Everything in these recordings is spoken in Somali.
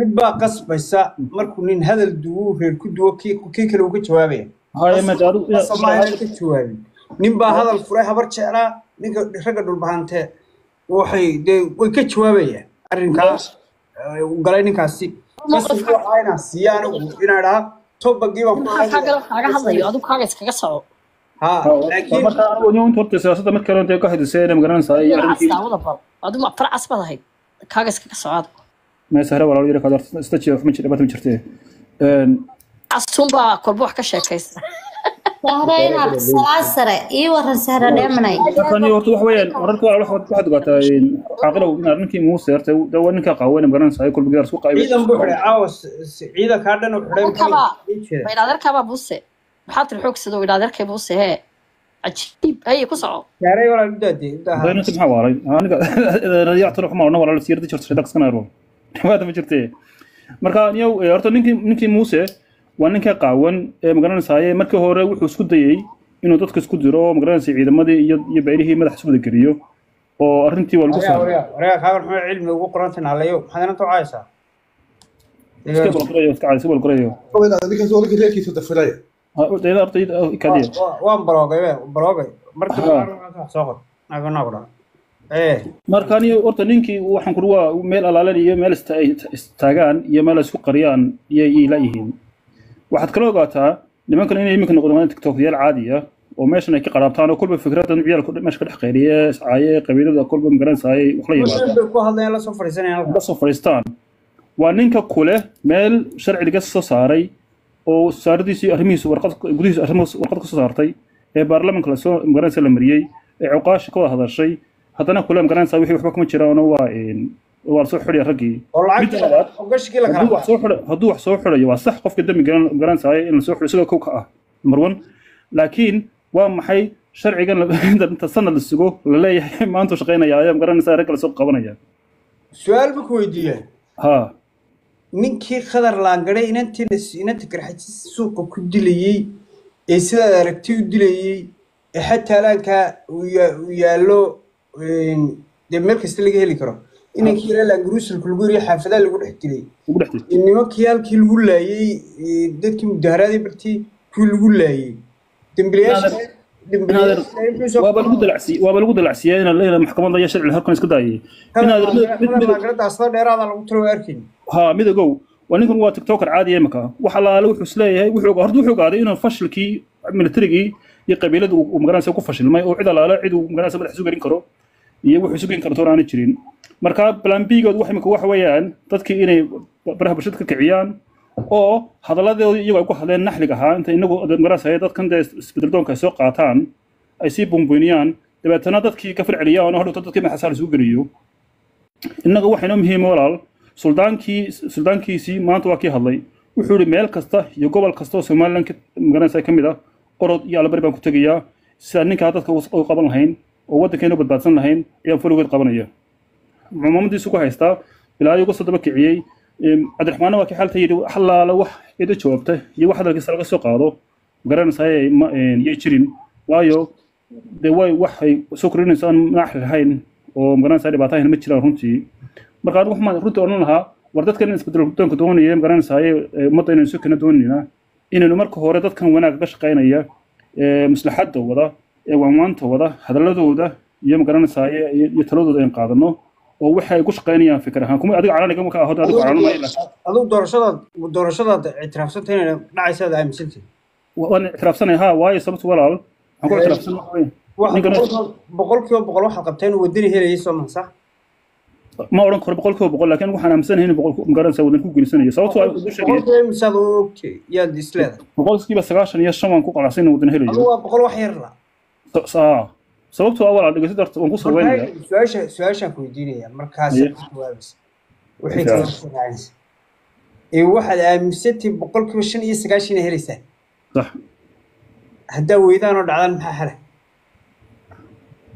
mid baa qasbaysa markuu nin hadal duwo reer ku duwo kii kale uga jawaabaya ka jawaabin nin baa hadal furay habar jeclaa ninka ragga dhulbahante waxay dee way ka jawaabayaan arrinkaas uu galay ninkaasi qasab waxaa inaan siiya anigu inaan dhaha tobagii baan ku maxaa kaaga kaaga hadlayo adigu kaaga iskaga soco ha laakiin marka anigu nin inta horta siyaasadda mid kale intay ka xidhiseen ma garanaysaa iyo cas arrinkii daawada bal adigu ma farac asbaad ahayd kaaga iskaga soco meesa hore walaal yara kaad ista jiya wax ma jira bata ma jirtee Een, casuunbaa kolba wax ka sheekaysa sahre inaad salaan sare ii waran sahre dheemanay marka niyo horta wax weeyaan wararka walaal waxaad waxaad ogaataa een, caaqilow in arrinkii muuse horta de waa ninka qaaweyn ma garanaysaa kolba gaar isku qaybay ciidan buu xidhay caawa s- s- ciidankaa dhan uu xidhay Halkaba. muxuu jeedaa? ma idhaadeerkaabaa buuse maxaa tiri xoogsado idhaadeerkay buuse hee cajiib haye ku soco maxaa waalay aniga radiyaactuna kuma orna walaal siyarda jirta shaydaaq iskana yaro waada ma jirtee marka niyo eh, horta ninkii ninkii muuse waa ninka qaawan ee magaranaysaayee markii hore wuxuu isku dayey inuu dadka isku diro oo magaranaysa ciidamadii iyo iyo beyrihii madax isu wada geliyo oo arrintii waa lagu waryaa fahmay waryaa waryaa kaagan muxuu cilmi ugu qoranta naalayo maxaad inanta iska iska reerkiisa dafiraya. Deeda horta kadiya Waa- waan baloogay we baloogay markii soo qor dhaa ee. Marka horta ninkii waxaan kuri waa meel alaalan iyo meel istaagaan iyo meel isku qariyaan iyay ila yihiin. Waxaad kala ogaataa nimankan inay iminka noqdaan tiktokyaal caadi ah oo meeshan ay ka qaraabtaan oo kolba fikradan ciyaalku meesha ka dhex qayriye iscaaye qabiilada kolba magaranaysaay wax la yimaada muslim bay ku hadlayaan la soo fadhiisanayaan halka la soo fadhiistaan waa ninka kule meel sharciga soo saaray oo saaradiisu iyo arrimihiisu warqad gudihiisu arrimihiisu warqad ka soo saartay ee baarlamaanka la soo magaranaysa la mariyey ee cuqaasha ka wada hadashay. Haddana kule magaranaysa wixii waxba kama jiraano waa waa la soo xidhaya raggii. Hadduu wax soo xidhayo waa sax qofka dembi garan- garanaysaaya in la soo xidho isagoo kow ka ah number one. Laakiin waa maxay sharcigan inta sanad la sugo la leeyahay? Maanta shaqaynaya ayaa magaranaysa ragga la soo qabanaya su'aal ba ku weydiiyeen? Ha ninkii khadar laangadhay inanta garxajis suuqa ku dilayey ee sidaad aragti u dilayey ee xataa alaankaa uu ya- uu yaallo dee meel kasta laga heli karo. Inankii ilaa laangaruusulka lagu yiriyo xaafadaha lagu dhex dilay. Nimankii halkii lagu laayey dadkii mudaharaaday bartii kuwii lagu laayey dembilayaasha waaba lagu dalacsiiyey in in maxkamadda iyo sharci halkan iska daayay ha midagow waa ninkan waa tiktoker caadi imika wax alaale wuxuu is leeyahay horta wuxuu ogaaday inuu fashilkii militarigii iyo qabiilada uu magaranaysa ku fashilmay oo cid alaale cid uu magaranaysa madax isu gelin karo iyo wuxuu isu gelin karo toona aanay jirin. Marka plan b-good wax imika waxa weeyaan dadkii inay baraha bulshada ka kiciyaan oo hadalladoodii iyagoo ay ku hadleen naxlig ahaa inta inagu magaranaysa dadkan dee isbedeldoonka ay soo qaataan ay sii bumbuyniyaan dabeetana dadkii ka firceliyaan oo hadhowta dadkii madaxa saar isugu geliyo. Innaga waxaynoo muhiima walaal. Suldaankii suldaankiisii maanta waa kii hadlay. Wuxuu yihi meel kasta iyo gobol kasta oo somalilan magaranaysa ka mid ah orod iyo allabari baan ku tegayaa sidaan ninkaa dadka u qaban lahayn oo waddankeena badbaadsan lahayn ayaan foligood qabanaya. Maamadiisu ku haystaa ilaa iyagu soo daba kiciyey Em, cabdiraxmaanna waa kii xalta yidhi halaala wax cida jawaabta iyo wax hadalkiisa laga soo qaado. Magaranaysaay yay jirin. Waayo dee way waxay soo kordhinaysa aan madax lahayn oo ma garanaysaa dhibaatahayn ma jiraan runtii. Marka anigu waxaan runtii odhan lahaa war dadkan in isbeddel doonka doonaya magaranaysaay ummadda inaynu soo kana doonayna inaynu marka hore dadkan wanaagga shaqaynaya ee maslaxadda wada ee waamaanta wada hadaladooda iyo magaranaysaay iyo iyo taladooda aynu qaadano oo waxa ay ku shaqaynayaan fikir ahaan. Kuma adiga calaniga ma ka aho adigu calanimay laakiin adigu doorashadaad doorashadaad ictiraafsantay inay dhacaysaad aaminsantay waan ictiraafsanay ha waayo sababta walaal. Waxaan ku ictiraafsan boqolkiiba- boqolkiiba boqol waxaad qabteen wadani helayay soo maha sax ma odhan karo boqol kiiba boqol laakiin waxaan aaminsanahay in boqol magaranaysa wadan ku sheegay imisaad u ogtay yaad isleedahay. Boqolkiiba sagaashan iyo shan waan ku qanacsan in wadan helayo waa boqol wax yar la Sa- saa sababtoo ah walaal dhegeysta horta waan ku sabaynaya su'aasha su'aashaan ku weydiinaya markaas jawaabaysa wixii kala ee waxaad aaminsantay boqolkiiba shan iyo sagaashan inay helaysaa sax haddaa weydaan oo dhacdaan maxaa xala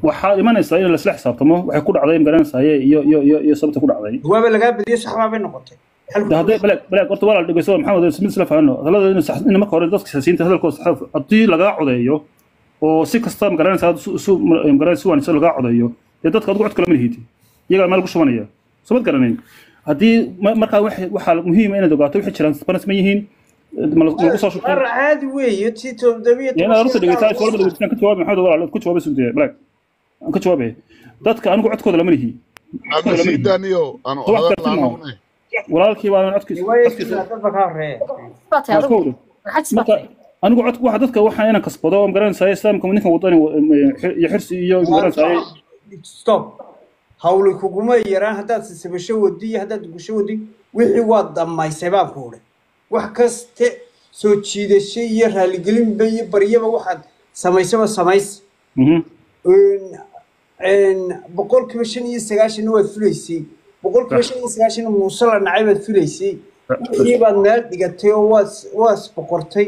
waxaa imanaysaa in lasla xisaabtamo waxay ku dhacday magaranaysaye iyo iyo iyo iyo sababta ku dhacday. Jawaaba lagaa badiyo saxbaa bay noqotay. Haddii balaag balaag horta walaal dhegeysto maxamed smith isla fahanno hadallada in sax in marka hore dadka siyaasiyiinta hadalkooda haddii lagaa codeeyo oo si kasta magaranaysa magaranaysa si wanaagsan lagaa codayo dee dadka adigu cod kale ma iyagaa meel ugu shubanaya. Soo mad garanayn? Haddii markaa waxaa muhiima ah inaad ogaato wixii jiraan banas ma yihiin dadka anigu codkooda lama lihi. Walaalkii baa codkiisa waa anigu cod waxa dadka waxaa inaan kasbado ma garanaysaa islaamka ninkan wadani iyo xirsi iyo ma garanaysaa stop. Hawli kuguma yaraan haddaad sisabasho wadi iyo haddaad gusho wadi wixii waa dhammaysay baan ku udhay wax kaste soo jiidasho iyo raaligelinba iyo baryaba waxaad samaysaba samays. Boqolkiiba shan iyo sagaashanna waad fulaysay. Boqolkiiba shan iyo sagaashanna muuse la nacay baad fulaysay. Wixii baad meel dhigatay oo waad waas boqortay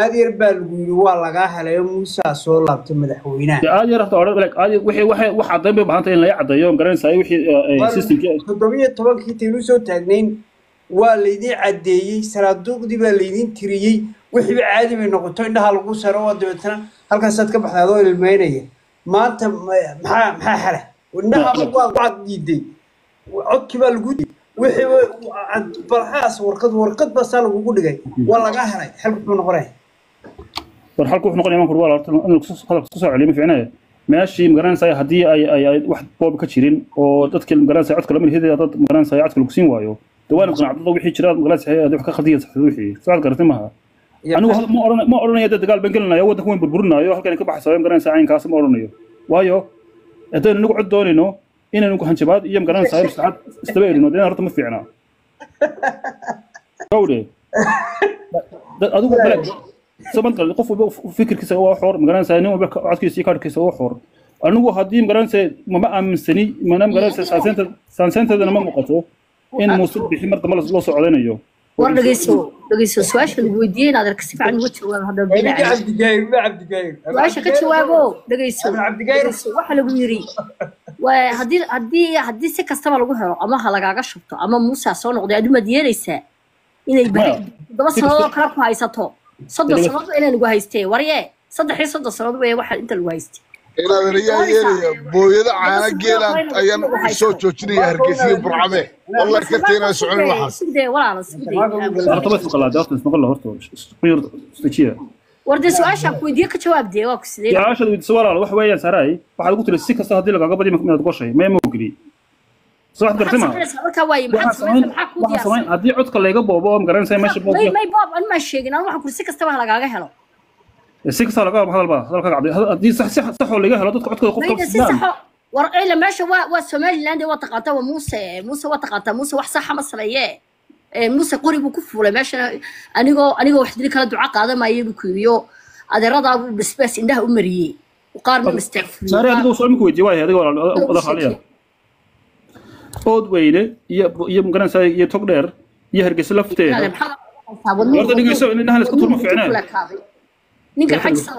aad yar baa lagu yidhi waa lagaa helay oo muusaa soo wixii wax caddayn bay baahantay in laga caddeeyo wixii systemkii. toddobiyo tobankii taynu soo taagnayn waa laydin caddeeyey saraaduuqdii baa laydin tiriyey wixiiba caadi bay noqoto indhaha lagu saro oo dabeetana halkaasaad ka baxdaad oo ilmeynaya maanta ma- maxaa maxaa xala indhaha waa waad diiday. Codkii baa lagu diiday. Ad- balxaas warqad warqad baa saa lagugu dhigay. Waa lagaa helay xalku muxuu noqonaya war halka wuxuu noqonaya imanku waa horta in hadalka isku soo celiyo ma fiicnaya meeshii ma garanaysaa haddii ay ay ay wax boob ka jirin oo dadkii ma garanaysaa codka lama lihid dad ma garanaysaa codka lagu siin waayo dee waana qanacdada wixii jira ma garanaysaa haddii wax ka khaldiyay saxda wixii. Soo garatay maaha anigu ma oran ma oranayo dad dagaal baan gelinayo waddanka waan burburinayo halkan ka baxaysa ma garanaysaa caynkaas ma oranayo. Waayo haddaynu inagu cod doonayno inaynu hanjabaad iyo ma garanaysaa maslaxad isdaba erino dee horta ma fiicna. Gawde. Dad adigu gal qof walba fikirkiisa waa xor ma garanaysaa nin walba codkiisa iyo kaadhkiisa waa xor anigu haddii ma garanaysaa mama aaminsani mana ma garanaysaa saanseentadana ma muuqato in muuse bixi mar dambe loo socodaynayo war dhegeyso dhegeyso su'aasha lagu weydiiyey inaad arka si fiican uga jawaab cabdigaayir su'aasha ka jawaabo dhegeyso waxa lagu yiri haddii haddii haddii si kastaba lagu helo ama ha lagaaga shubto ama muusa soo noqday adumaad yeelaysaa inay bari sannadood kasta- kale ku haysato soddon Dhegeyso. sannadood inay lagu haystee warye saddex iyo soddon sannadood weye waxa inta lagu haystay inaadan ayaa yeelaya booyada caana geelaan ayaan u soo joojinaya hargeysa iyo burcame wallah karta inaan socon waxaas sugdee walaala sugdee horta ba ismaqlaa dee horta ismaqla horta quyur istajiya war dee su'aashaan ku weydiiye ka jawaab dee waa ku sidee su'aashada weydiisa walaal wax weeyaan saaraay waxaad ugu tiri si kasta haddii lagaaga badiyo inaad goshay mee ma haddii codka layga boobo oo magaranaysaa meesha may boobiya may boob an maa sheegin anu waxaan kuri si kastaba ha lagaaga helo si kasta laga hadal baa hadalka gacday haddii sax sax sax oo laga helo dadka codkooda qof mayda si saxo war cila meesha waa waa somaliland waa taqaantaa waa muuse muuse waa taqaantaa muuse wax saxa ma sameeye Ee, muuse qori buu ku fuulay meeshana anigoo anigoo wax dili kala duca qaadamaya buu ku yidhi oo adeeradaa buu basbaas indhaha u mariyey qaarna saare mastaafuriyey adiga soo imika weydiye waay adiga walaal wada xaliya ood weyne iyo iyo magaranaysaa iyo tog dheer iyo hargeysa lafteeda horta dhegeyso in indhaha la iska turma fiicnaan ninka xajsan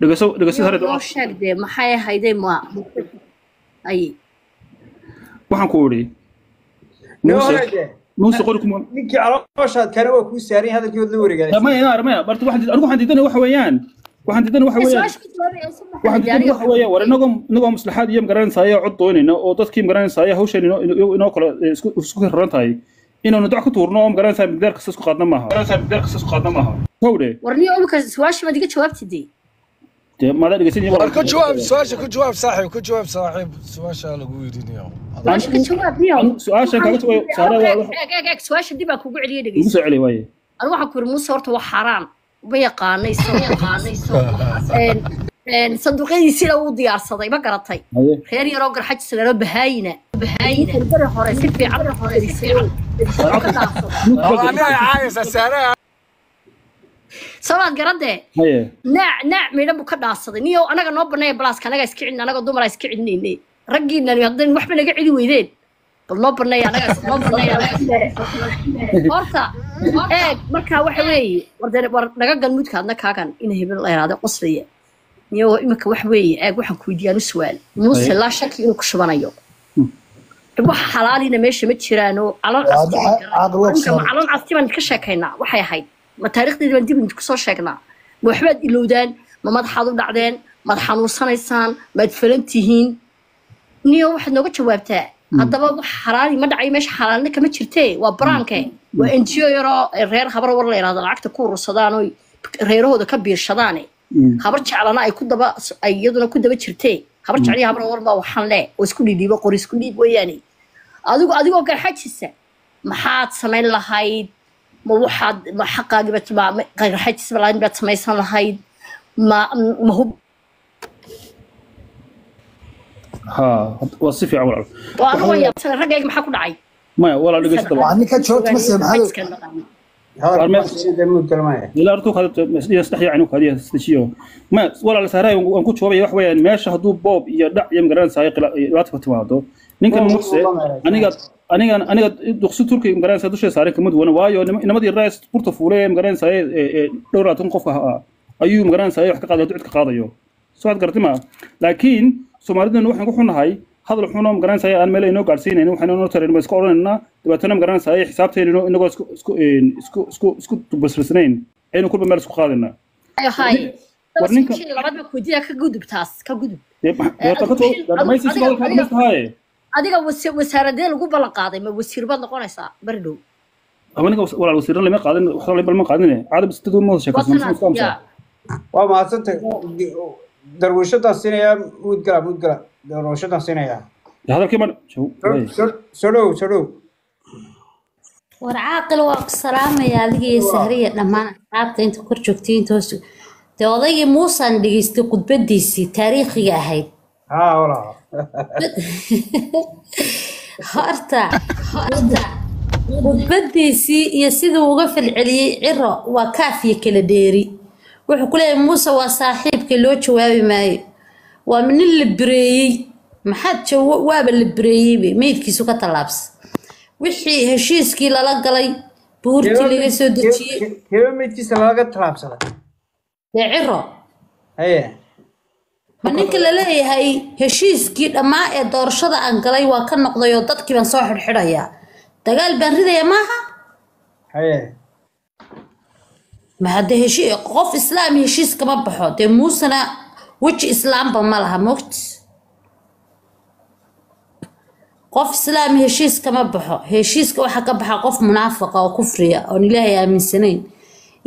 dhegeyso dhegeyso hare loo sheeg dee maxay ahaydee ma ay waxaan ku idhi Noo muuse hore muuse qori kuma ninkii calooshaad kana waa kuu saaran yahay hadalkii la wareegay maya ina maya barta waxaan anigu waxaan diidanaya waxa weeyaan waxaan diidanaya waxa weeyaan waxaan diidanaya waxa weeyaan war inagoo inagoo maslaxaad iyo magaranaysaaya cod doonayna oo dadkii magaranaysaaya hawshan inoo kale eh, isku isku tahay. Inaanu dac ku tuurno oo ma garanaysaa migdaar kasta isku qaadna maaha. Magaranaysaa migdaar kasta isku qaadna maaha. Kowdhe warniyo imika su'aasha maad iga jawaabtidee dee maadaa dhegeysan war ka jawaab su'aasha ku jawaab saaxiib ku jawaab saaxiib su'aasha lagu yidhinayo su'aasha ka jawaab niyo Anu- su'aashan kaaga jawaab saara waa su'aasha dib baan kugu celiyay igu dhegeyso soo celi waaye. Anu waxaan ku yidhi muuse horta waa xaaraan ma een, sanduuqyadiisina wuu diyaarsaday ma garatay? Reer yaroo garxajisana bahaayina bahaayina beri hore si fiican sabaad garadee naac naac midhan buu ka dhaafsaday niyo anaga noo baneeya balaaska anaga iska celin anaga dumara iska celinayne raggiinani haddayn waxba naga celi weydeen horta eeg markaa waxa weeye war gal mudka adna kaagan ina hebel la yaraado qoslaya niyo imika wax weeye eeg waxaan ku weydiiyaan u su'aal. Muuse laa shaki inuu ku shubanayo. Wax xalaalina meesha ma jiraan oo calon casti baan garanay. Ninka ma calon casti baan ka sheekaynaa waxay ahayd. Ma taariikhdeedi baan dib idinku soo sheegnaa. Ma waxbaad ilowdaan ma madaxaad u dhacdeen maad xanuunsanaysaan maad falan tihiin. Niyo waxaad nooga jawaabtaa haddaba wax xalaali ma dhacayo meesha xalaalna kama jirtee waa baraanke waa n g o yaroo reer habar war la yidhahdo lacagta ku urursadaan oo reerahooda ka biirshadaane. Habar jeclana ay ku daba ay iyaduna ku daba jirtee habar jecliya habar war baa waxaan le oo isku dhiidhiibo qori isku dhiib weeyaane. Adigu adigoo garxajisa maxaad samayn lahayd? Ma waxaad ma garxajisba lahayd baad samaysan lahayd? Ma ma hub ها وصفي عمر عرف وانو يا رقائق محاكو دعي ما يا ولا لقيت طبعا. عني كان شوت بس محل لا أرتوك هذا مس يستحي عنك هذه استشيو ما ولا على سهرة وانكو شو بيروح وين ما شهدوا باب يدع يوم جران سايق لا لا تفتوا هذا نينك المقصة أنا قد أنا قد أنا قد دخسي تركي يوم جران سايق سهرة كمود وأنا وايو. نم نم دي الرئيس بورتو فوري يوم جران سايق إيه، إيه، دورة تنقفها. أيوم جران سايق حق قاضي تعود كقاضي يوم soo aad gartay ma laakiin soomaalidana waxaan ku xunahay hadal xuno magaranaysa aan meel inoo gaarsiinayn waxaan inoo tarin ma iska odhanaynaa dabeetana magaranaysa xisaabteena inagoo isku isku aynu kulba meel isku gudub dhamaystiismaaye adiga wasaaradee lagu ballan qaaday ma wasiir baad noqonaysaa? Bari dhow. Aniga walaal wasiirna lama qaadin wax lama qaadine. Caadab sidoo ma sheekaysan? Ya. waa mahadsantay darwiishadaan siinayaa muud gala muud gala darwiishadaan siinayaa hadalkii ma soo dhow soo dhow. War caaqil waa ku salaamaya adiga iyo sahriya dhammaan asxaabta inta kor joogtay inta hoos dee odaygii muusaan dhegeystay khudbadiisii taariikhiga ahayd. Horta horta khudbadiisii iyo siduu uga falceliyey ciro waa kaafiyo kala dheeri wuxuu ku leeyahay muuse waa saaxiibkii loo jawaabi maayo waa nin la bireeyey. Maxaad waaba la bireeyeybe meydkiisu ka tallaabsa. Wixii heshiiskii lala galay buurtii laga soo dejiyey. Keba meydkiisa lalaga tallaabsaday dee ciro. Haye. Ma ninka la leeyahay heshiiskii dhammaa ee doorashada aan galay waa ka noqday oo dadkii baan soo xidhxidhayaa dagaal baan ridaya maaha? Haye ma heshi qof islaam heshiis kama baxo. Dee muusena weji islaamba ma laha mogt qof islaam heshiis kama baxo. Heshiiska waxaa ka baxa qof munaafaqa oo kufriya oon ilaahay aaminsanayn.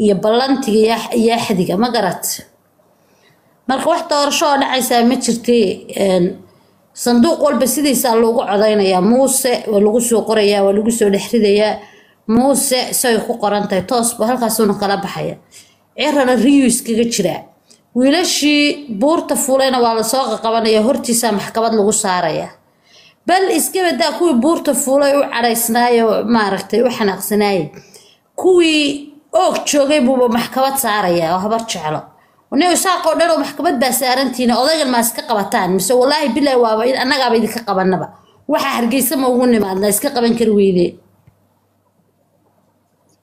Iyo ballantiga iyo- axdiga ma garat marka wax doorasho oo dhacaysaa ma jirte een, sanduuq walba sidiisaa loogu codaynayaa. Muuse waa lagu soo qorayaa waa lagu soo dhexridayaa muuse isay ku qoran tahay toosba halkaasuuna kala baxaya. Cirana riyu iskaga jiraa wiilashii buurta fuulayna waa la soo qaqabanaya hortiisaa maxkamad lagu saaraya. Bal iska kuwii buurta fuulay u cadhaysnaay oo maaragtay u xanaaqsanaayay kuwii oog joogay buuba maxkamad saaraya oo habar jeclo. Nin isaaqoo dhan oo maxkamad baa saarantiina odaygan maa iska qabataan. Mise wallaahi bilaahi waaba annagaaba idinka qabanaba. Waxaa hargeysa ma ugu nimaadna iska qaban kari weydee